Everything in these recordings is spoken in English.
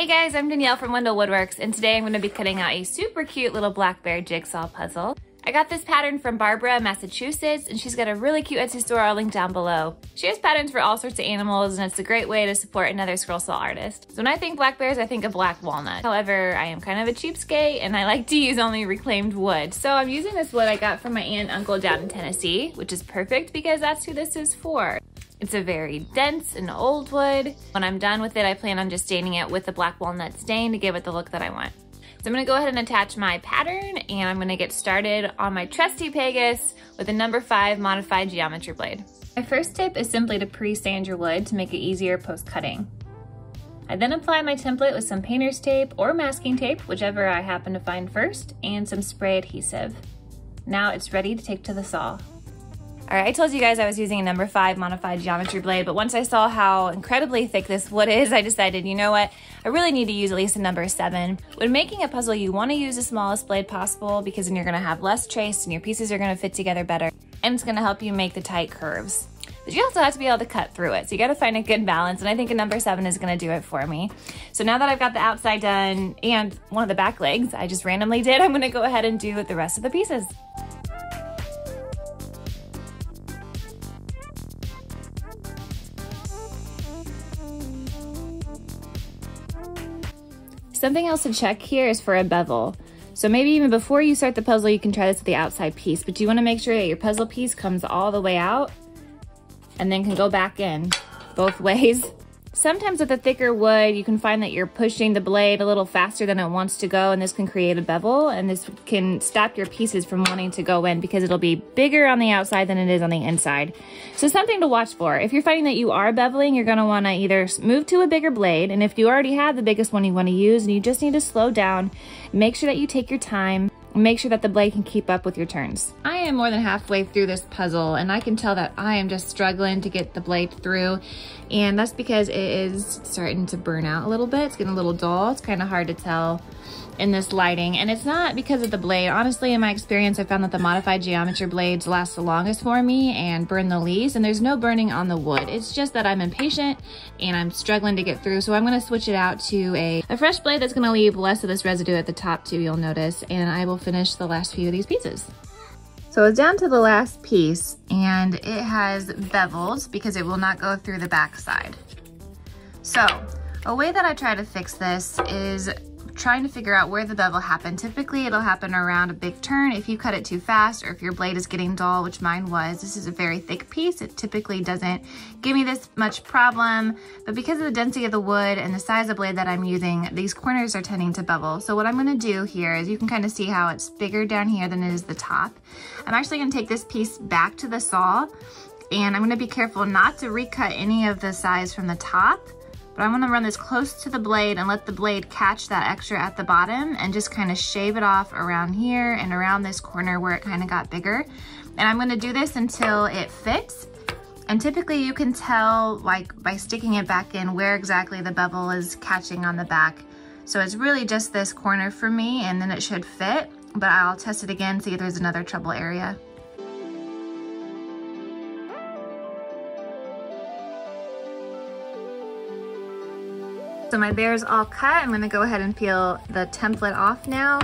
Hey guys, I'm Danielle from Wendell Woodworks, and today I'm gonna be cutting out a super cute little black bear jigsaw puzzle. I got this pattern from Barbara, Massachusetts, and she's got a really cute Etsy store I'll link down below. She has patterns for all sorts of animals, and it's a great way to support another scroll saw artist. So when I think black bears, I think of black walnut. However, I am kind of a cheapskate, and I like to use only reclaimed wood. So I'm using this wood I got from my aunt and uncle down in Tennessee, which is perfect because that's who this is for. It's a very dense and old wood. When I'm done with it, I plan on just staining it with the black walnut stain to give it the look that I want. So I'm gonna go ahead and attach my pattern and I'm gonna get started on my trusty Pegas with a number five modified geometry blade. My first tip is simply to pre-sand your wood to make it easier post-cutting. I then apply my template with some painter's tape or masking tape, whichever I happen to find first, and some spray adhesive. Now it's ready to take to the saw. All right, I told you guys I was using a number five modified geometry blade, but once I saw how incredibly thick this wood is, I decided, you know what, I really need to use at least a number seven. When making a puzzle, you wanna use the smallest blade possible because then you're gonna have less trace and your pieces are gonna fit together better, and it's gonna help you make the tight curves. But you also have to be able to cut through it. So you gotta find a good balance, and I think a number seven is gonna do it for me. So now that I've got the outside done and one of the back legs I just randomly did, I'm gonna go ahead and do the rest of the pieces. Something else to check here is for a bevel. So maybe even before you start the puzzle, you can try this with the outside piece, but you wanna make sure that your puzzle piece comes all the way out and then can go back in both ways. Sometimes with a thicker wood, you can find that you're pushing the blade a little faster than it wants to go, and this can create a bevel, and this can stop your pieces from wanting to go in because it'll be bigger on the outside than it is on the inside. So something to watch for. If you're finding that you are beveling, you're gonna wanna either move to a bigger blade, and if you already have the biggest one you wanna use, and you just need to slow down, make sure that you take your time, make sure that the blade can keep up with your turns. I am more than halfway through this puzzle and I can tell that I am just struggling to get the blade through and that's because it is starting to burn out a little bit. It's getting a little dull. It's kind of hard to tell in this lighting and it's not because of the blade. Honestly, in my experience, I found that the modified geometry blades last the longest for me and burn the least and there's no burning on the wood. It's just that I'm impatient and I'm struggling to get through. So I'm gonna switch it out to a, a fresh blade that's gonna leave less of this residue at the top too, you'll notice, and I will finish the last few of these pieces. So it's down to the last piece and it has bevels because it will not go through the back side. So a way that I try to fix this is trying to figure out where the bevel happened. Typically it'll happen around a big turn if you cut it too fast or if your blade is getting dull, which mine was. This is a very thick piece. It typically doesn't give me this much problem, but because of the density of the wood and the size of blade that I'm using, these corners are tending to bevel. So what I'm gonna do here is you can kind of see how it's bigger down here than it is the top. I'm actually gonna take this piece back to the saw and I'm gonna be careful not to recut any of the size from the top but I'm gonna run this close to the blade and let the blade catch that extra at the bottom and just kind of shave it off around here and around this corner where it kind of got bigger. And I'm gonna do this until it fits. And typically you can tell like by sticking it back in where exactly the bevel is catching on the back. So it's really just this corner for me and then it should fit, but I'll test it again, see if there's another trouble area. So my bear's all cut. I'm gonna go ahead and peel the template off now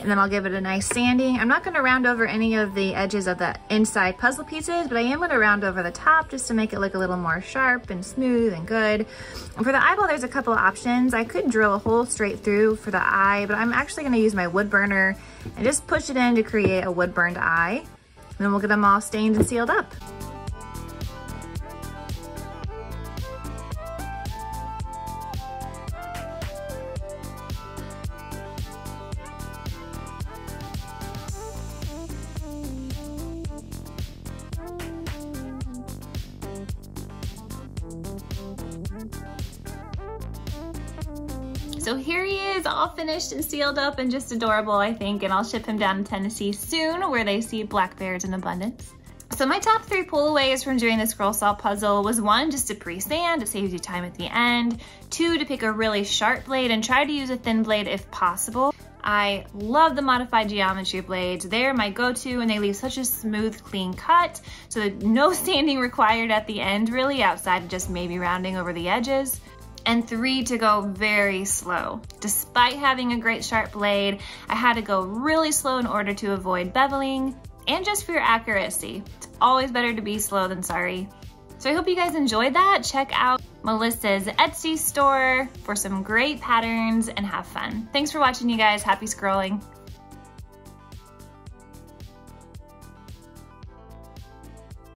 and then I'll give it a nice sanding. I'm not gonna round over any of the edges of the inside puzzle pieces, but I am gonna round over the top just to make it look a little more sharp and smooth and good. And for the eyeball, there's a couple of options. I could drill a hole straight through for the eye, but I'm actually gonna use my wood burner and just push it in to create a wood burned eye. And then we'll get them all stained and sealed up. So here he is all finished and sealed up and just adorable, I think. And I'll ship him down to Tennessee soon where they see black bears in abundance. So my top three pullaways from doing this scroll saw puzzle was one, just to pre-sand, it saves you time at the end. Two, to pick a really sharp blade and try to use a thin blade if possible. I love the modified geometry blades. They're my go-to and they leave such a smooth, clean cut. So no sanding required at the end really outside of just maybe rounding over the edges. And three to go very slow. Despite having a great sharp blade, I had to go really slow in order to avoid beveling and just for your accuracy. It's always better to be slow than sorry. So I hope you guys enjoyed that. Check out Melissa's Etsy store for some great patterns and have fun. Thanks for watching you guys. Happy scrolling.